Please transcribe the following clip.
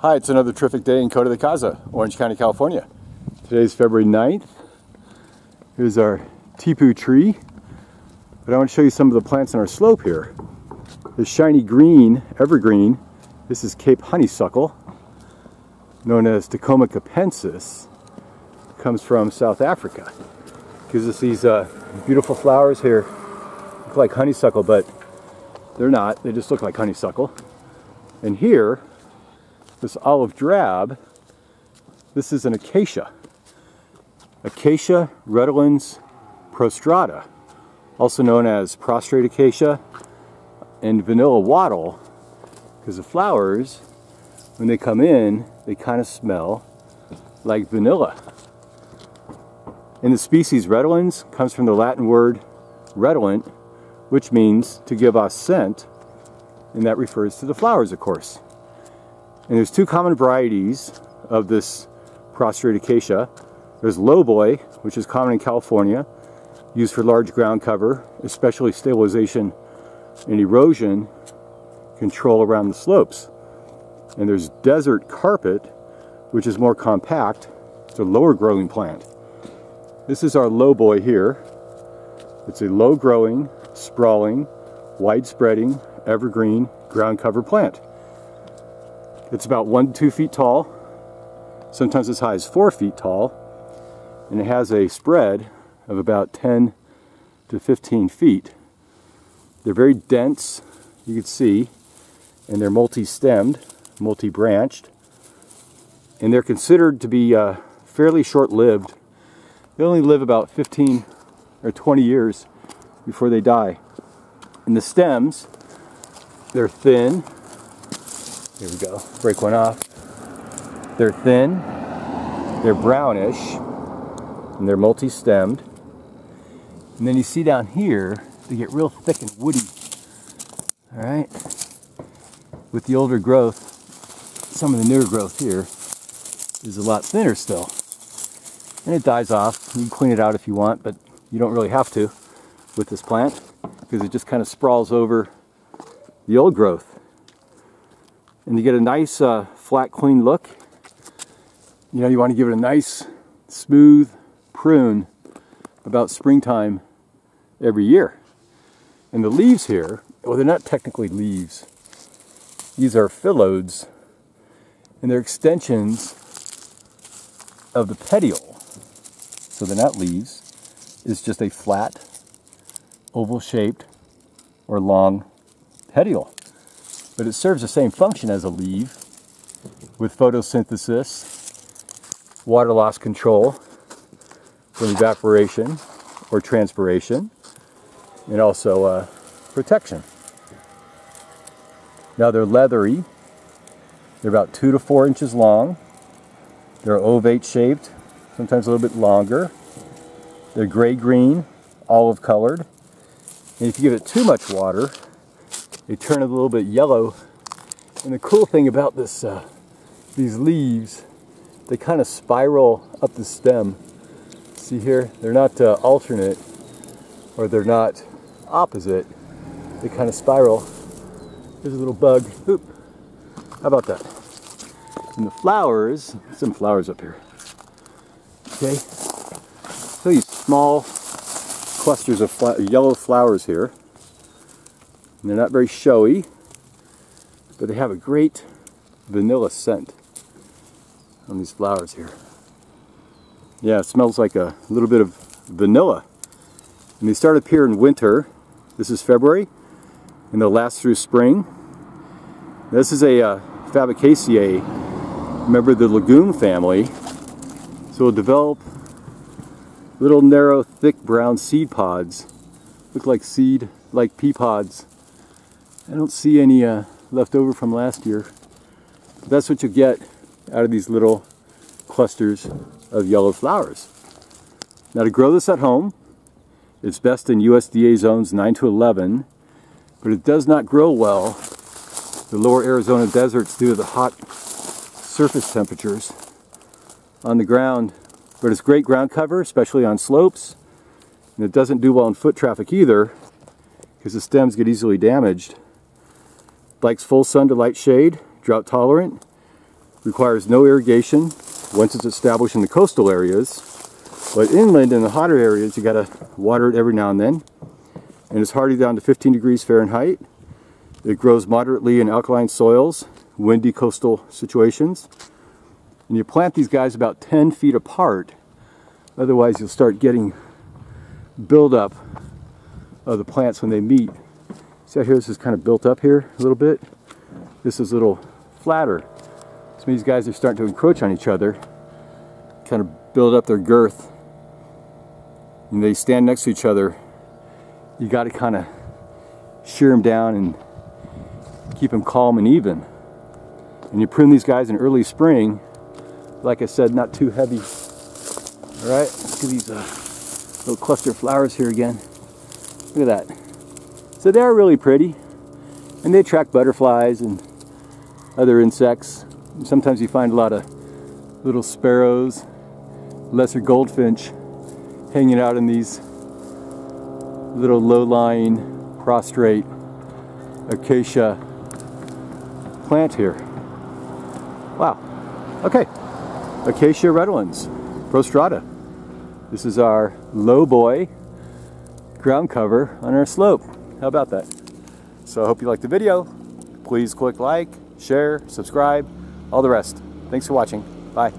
Hi, it's another terrific day in Coto de Caza, Orange County, California. Today's February 9th. Here's our tipu tree. But I want to show you some of the plants on our slope here. This shiny green, evergreen, this is Cape honeysuckle, known as Tecoma capensis. comes from South Africa. Gives us these uh, beautiful flowers here. Look like honeysuckle, but they're not. They just look like honeysuckle. And here, this olive drab, this is an acacia. Acacia redolens prostrata, also known as prostrate acacia and vanilla wattle, because the flowers, when they come in, they kind of smell like vanilla. And the species redolens comes from the Latin word redolent, which means to give off scent, and that refers to the flowers, of course. And there's two common varieties of this prostrate acacia. There's lowboy, which is common in California, used for large ground cover, especially stabilization and erosion control around the slopes. And there's desert carpet, which is more compact. It's a lower growing plant. This is our lowboy here. It's a low growing, sprawling, wide spreading, evergreen ground cover plant. It's about one to two feet tall, sometimes as high as four feet tall, and it has a spread of about 10 to 15 feet. They're very dense, you can see, and they're multi-stemmed, multi-branched, and they're considered to be uh, fairly short-lived. They only live about 15 or 20 years before they die. And the stems, they're thin, here we go. Break one off. They're thin, they're brownish, and they're multi-stemmed. And then you see down here, they get real thick and woody. All right? With the older growth, some of the newer growth here is a lot thinner still. And it dies off. You can clean it out if you want, but you don't really have to with this plant because it just kind of sprawls over the old growth and you get a nice uh, flat clean look you know you want to give it a nice smooth prune about springtime every year. And the leaves here well they're not technically leaves. These are phyllodes and they're extensions of the petiole. So they're not leaves it's just a flat oval shaped or long petiole but it serves the same function as a leaf with photosynthesis, water loss control from evaporation or transpiration, and also uh, protection. Now they're leathery. They're about two to four inches long. They're ovate shaped, sometimes a little bit longer. They're gray-green, olive colored. And if you give it too much water, they turn a little bit yellow. And the cool thing about this, uh, these leaves, they kind of spiral up the stem. See here, they're not uh, alternate or they're not opposite. They kind of spiral. There's a little bug. Oop. How about that? And the flowers, some flowers up here. Okay. So these small clusters of yellow flowers here. And they're not very showy, but they have a great vanilla scent on these flowers here. Yeah, it smells like a little bit of vanilla. And they start up here in winter. This is February, and they'll last through spring. This is a uh, Fabaceae, member of the legume family. So it'll develop little narrow, thick brown seed pods. Look like seed, like pea pods I don't see any uh, left over from last year. But that's what you get out of these little clusters of yellow flowers. Now to grow this at home, it's best in USDA zones 9 to 11, but it does not grow well the lower Arizona deserts due to the hot surface temperatures on the ground. But it's great ground cover, especially on slopes, and it doesn't do well in foot traffic either because the stems get easily damaged. Likes full sun to light shade, drought tolerant, Requires no irrigation once it's established in the coastal areas. But inland in the hotter areas, you gotta water it every now and then. And it's hardy down to 15 degrees Fahrenheit. It grows moderately in alkaline soils, windy coastal situations. And you plant these guys about 10 feet apart. Otherwise you'll start getting buildup of the plants when they meet. See how here this is kind of built up here a little bit? This is a little flatter. So these guys are starting to encroach on each other, kind of build up their girth. And they stand next to each other. You got to kind of shear them down and keep them calm and even. And you prune these guys in early spring, like I said, not too heavy. All right, let's at these uh, little cluster flowers here again. Look at that. So they're really pretty, and they attract butterflies and other insects. Sometimes you find a lot of little sparrows, lesser goldfinch hanging out in these little low-lying, prostrate acacia plant here. Wow. Okay. Acacia redolens, prostrata. This is our low boy ground cover on our slope. How about that? So I hope you liked the video. Please click like, share, subscribe, all the rest. Thanks for watching. Bye.